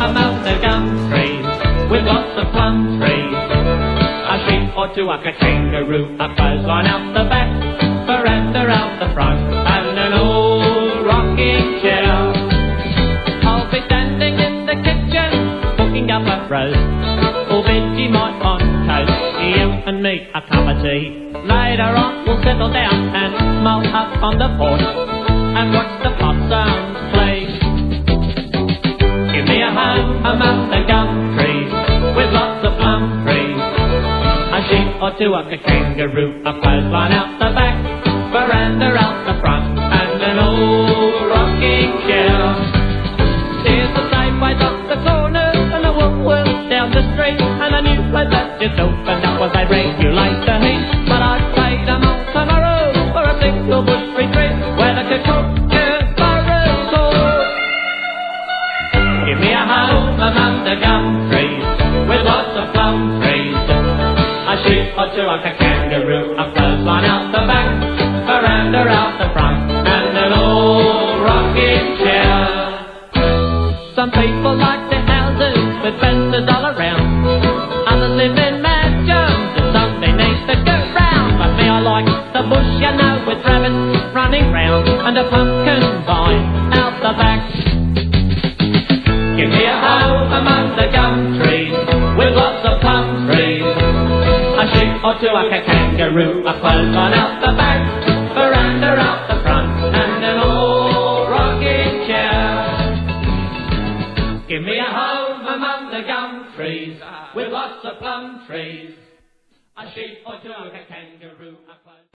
Among the gum trees with lots of plum trees. A sheep or two, a kangaroo, a clothesline out the back, veranda out the front, and an old rocking chair. I'll be standing in the kitchen, cooking up a roast. Or Vegemite on toast, you and me a cup of tea. Later on, we'll settle down and mull up on the porch and watch the a among the gum trees with lots of plum trees. A sheep or two, like a kangaroo, a clothesline out the back, veranda out the front, and an old rocking chair. There's the Safeways up the corner and the Woolworths down the street, and a new place that just opened up they regulate the heat. But I'd say them all tomorrow for a single bush retreat where they could cook. Give me a among the gum trees with lots of plum trees. A sheep or two like a kangaroo, a clothesline out the back, veranda out the front, and an old rocking chair. Some people like their houses with fences all around. Others live in mansions and some they need to go round. But me, I like the bush, you know, with rabbits running round and a pumpkin Sheep or two like a kangaroo, a clothesline out the back, veranda out the front, and an old rocking chair. Give me a home among the gum trees with lots of plum trees. A sheep or two like a kangaroo.